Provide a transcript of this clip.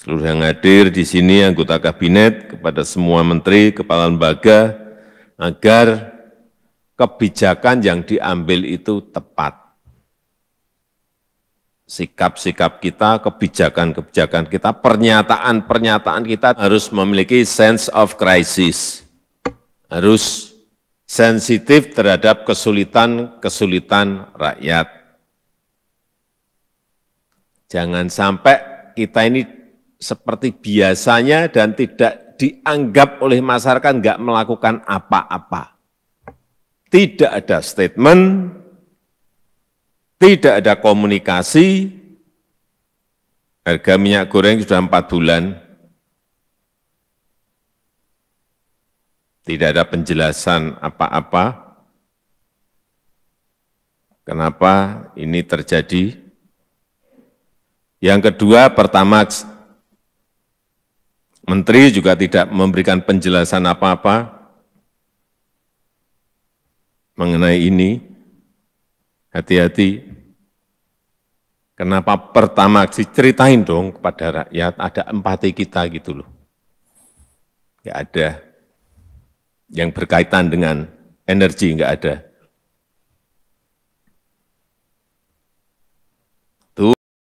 seluruh yang hadir di sini, anggota kabinet, kepada semua menteri, kepala lembaga, agar kebijakan yang diambil itu tepat. Sikap-sikap kita, kebijakan-kebijakan kita, pernyataan-pernyataan kita harus memiliki sense of crisis. Harus sensitif terhadap kesulitan-kesulitan rakyat. Jangan sampai kita ini seperti biasanya dan tidak dianggap oleh masyarakat enggak melakukan apa-apa. Tidak ada statement, tidak ada komunikasi, harga minyak goreng sudah empat bulan, tidak ada penjelasan apa-apa, kenapa ini terjadi. Yang kedua, pertama, Menteri juga tidak memberikan penjelasan apa-apa mengenai ini. Hati-hati. Kenapa pertama sih ceritain dong kepada rakyat, ada empati kita gitu loh. Enggak ada yang berkaitan dengan energi, enggak ada.